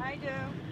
I do.